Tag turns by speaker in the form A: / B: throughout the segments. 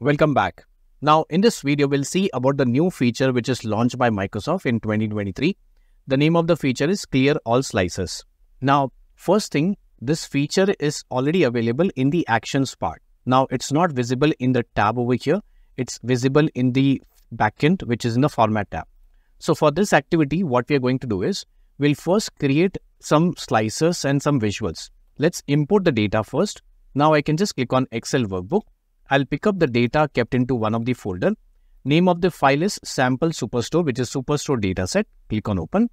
A: Welcome back. Now, in this video, we'll see about the new feature which is launched by Microsoft in 2023. The name of the feature is Clear All Slices. Now, first thing, this feature is already available in the Actions part. Now, it's not visible in the tab over here. It's visible in the backend, which is in the Format tab. So, for this activity, what we are going to do is, we'll first create some slices and some visuals. Let's import the data first. Now, I can just click on Excel Workbook I'll pick up the data kept into one of the folder. Name of the file is sample superstore, which is superstore dataset. Click on open.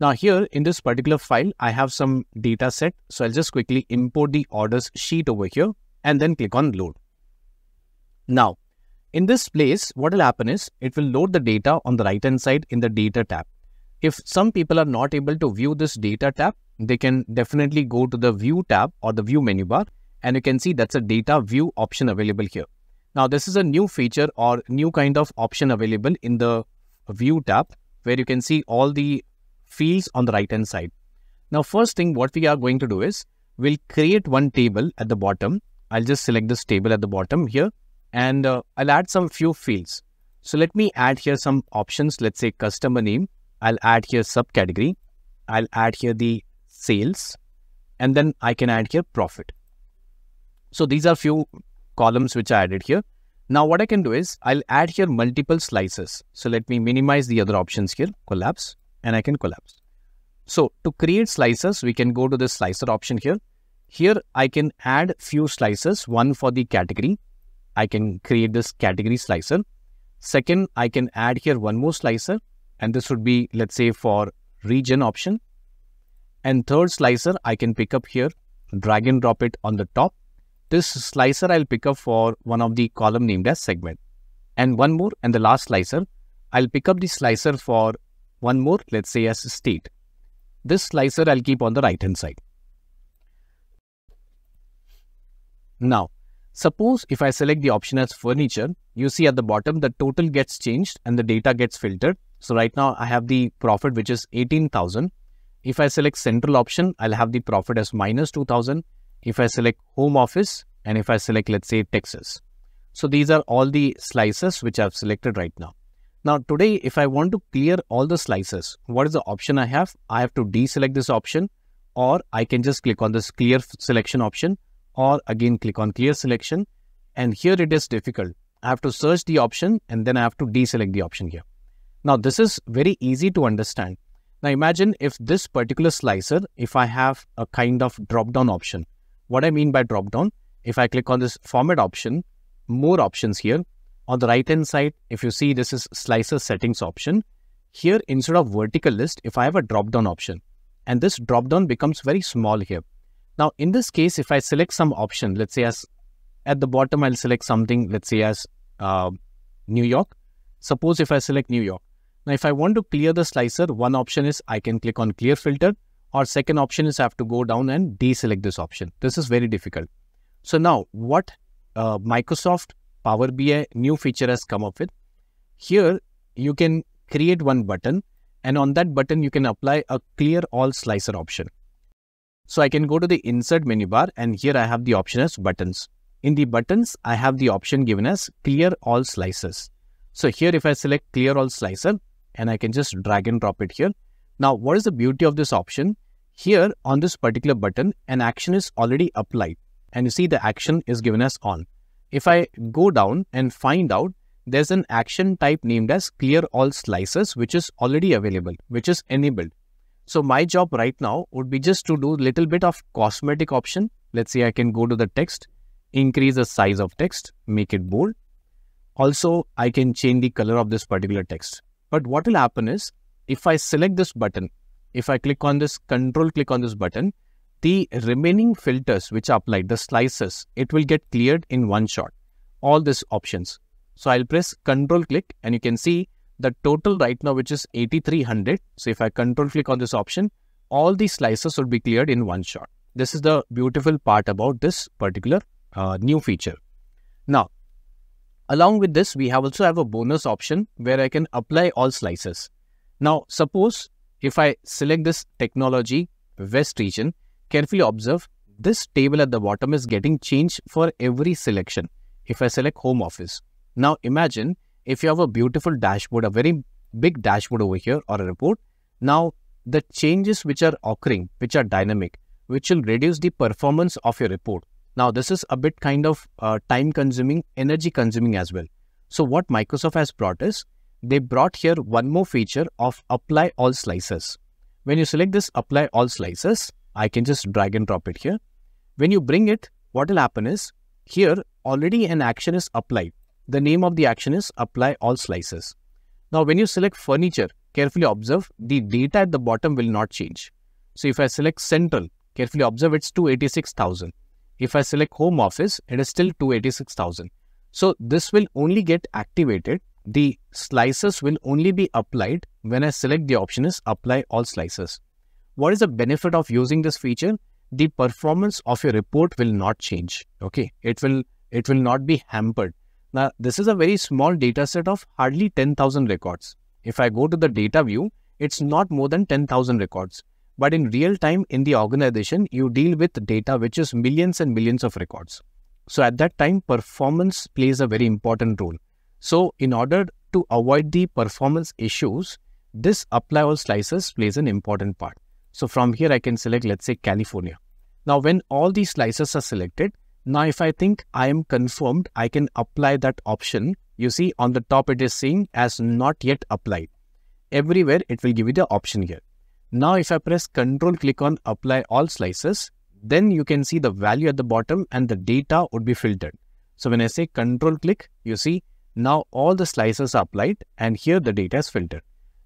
A: Now here in this particular file, I have some data set. So I'll just quickly import the orders sheet over here and then click on load. Now, in this place, what will happen is it will load the data on the right hand side in the data tab. If some people are not able to view this data tab, they can definitely go to the view tab or the view menu bar and you can see that's a data view option available here. Now this is a new feature or new kind of option available in the view tab where you can see all the fields on the right hand side. Now first thing what we are going to do is we'll create one table at the bottom. I'll just select this table at the bottom here and uh, I'll add some few fields. So let me add here some options. Let's say customer name. I'll add here subcategory. I'll add here the sales and then I can add here profit. So these are few columns which I added here. Now what I can do is I'll add here multiple slices. So let me minimize the other options here, collapse, and I can collapse. So to create slices, we can go to the slicer option here. Here I can add few slices, one for the category. I can create this category slicer. Second, I can add here one more slicer and this would be, let's say for region option. And third slicer, I can pick up here, drag and drop it on the top this slicer I'll pick up for one of the column named as segment. And one more and the last slicer, I'll pick up the slicer for one more, let's say as state. This slicer I'll keep on the right hand side. Now, suppose if I select the option as furniture, you see at the bottom the total gets changed and the data gets filtered. So right now I have the profit which is 18,000. If I select central option, I'll have the profit as minus 2000 if I select home office and if I select, let's say, Texas. So these are all the slices which I've selected right now. Now today, if I want to clear all the slices, what is the option I have? I have to deselect this option or I can just click on this clear selection option or again click on clear selection. And here it is difficult. I have to search the option and then I have to deselect the option here. Now this is very easy to understand. Now imagine if this particular slicer, if I have a kind of drop down option, what I mean by drop down, if I click on this format option, more options here. On the right hand side, if you see this is slicer settings option, here instead of vertical list, if I have a drop down option and this drop down becomes very small here. Now in this case, if I select some option, let's say as at the bottom, I'll select something, let's say as uh, New York. Suppose if I select New York. Now, if I want to clear the slicer, one option is I can click on clear filter or second option is I have to go down and deselect this option. This is very difficult. So now what uh, Microsoft Power BI new feature has come up with, here you can create one button and on that button you can apply a clear all slicer option. So I can go to the insert menu bar and here I have the option as buttons. In the buttons, I have the option given as clear all slices. So here if I select clear all slicer and I can just drag and drop it here. Now what is the beauty of this option? Here on this particular button, an action is already applied and you see the action is given as on. If I go down and find out, there's an action type named as clear all slices, which is already available, which is enabled. So my job right now would be just to do a little bit of cosmetic option. Let's say I can go to the text, increase the size of text, make it bold. Also, I can change the color of this particular text. But what will happen is if I select this button, if I click on this control click on this button, the remaining filters which are applied, the slices, it will get cleared in one shot, all these options. So I'll press control click and you can see the total right now, which is 8300. So if I control click on this option, all these slices will be cleared in one shot. This is the beautiful part about this particular uh, new feature. Now, along with this, we have also have a bonus option where I can apply all slices. Now, suppose if I select this technology west region, carefully observe this table at the bottom is getting changed for every selection. If I select home office. Now imagine if you have a beautiful dashboard, a very big dashboard over here or a report. Now the changes which are occurring, which are dynamic, which will reduce the performance of your report. Now this is a bit kind of uh, time consuming, energy consuming as well. So what Microsoft has brought is they brought here one more feature of apply all slices. When you select this apply all slices, I can just drag and drop it here. When you bring it, what will happen is here already an action is applied. The name of the action is apply all slices. Now when you select furniture, carefully observe the data at the bottom will not change. So if I select central, carefully observe it's 286,000. If I select home office, it is still 286,000. So this will only get activated. The slices will only be applied when I select the option is apply all slices. What is the benefit of using this feature? The performance of your report will not change. Okay, it will it will not be hampered. Now this is a very small data set of hardly 10,000 records. If I go to the data view, it's not more than 10,000 records. But in real time in the organization, you deal with data which is millions and millions of records. So at that time, performance plays a very important role. So in order to avoid the performance issues, this apply all slices plays an important part. So from here, I can select, let's say California. Now, when all these slices are selected, now if I think I am confirmed, I can apply that option. You see on the top, it is saying as not yet applied. Everywhere, it will give you the option here. Now, if I press control click on apply all slices, then you can see the value at the bottom and the data would be filtered. So when I say control click, you see now all the slices are applied and here the data is filtered.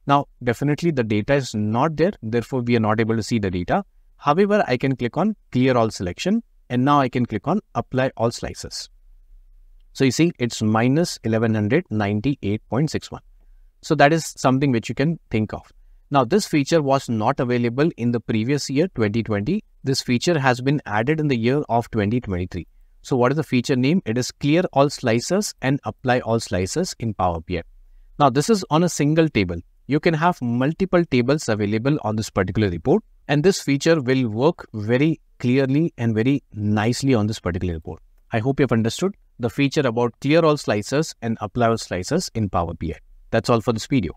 A: Now definitely the data is not there, therefore we are not able to see the data. However, I can click on clear all selection and now I can click on apply all slices. So you see it's minus 1198.61. So that is something which you can think of. Now this feature was not available in the previous year 2020 this feature has been added in the year of 2023. So what is the feature name? It is clear all slices and apply all slices in Power BI. Now this is on a single table. You can have multiple tables available on this particular report and this feature will work very clearly and very nicely on this particular report. I hope you have understood the feature about clear all slices and apply all slices in Power BI. That's all for this video.